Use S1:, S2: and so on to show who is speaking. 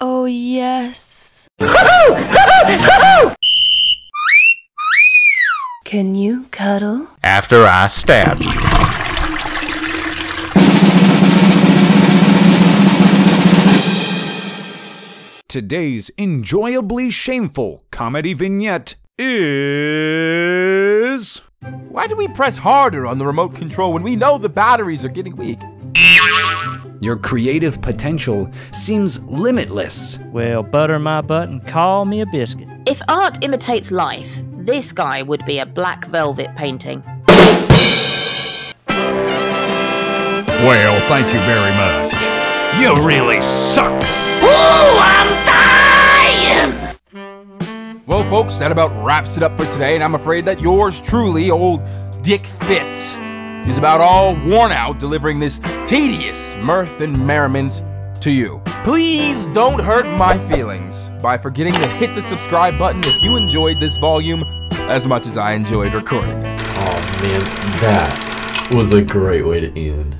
S1: Oh, yes. Can you cuddle?
S2: After I stab you. Today's enjoyably shameful comedy vignette is.
S3: Why do we press harder on the remote control when we know the batteries are getting weak?
S2: Your creative potential seems limitless.
S4: Well, butter my butt and call me a biscuit.
S5: If art imitates life, this guy would be a black velvet painting.
S6: Well, thank you very much.
S2: You really suck. Woo, I'm dying!
S3: Well, folks, that about wraps it up for today, and I'm afraid that yours truly, old Dick Fitz, is about all worn out delivering this tedious mirth and merriment to you. Please don't hurt my feelings by forgetting to hit the subscribe button if you enjoyed this volume as much as I enjoyed recording it.
S7: Oh man, that was a great way to end.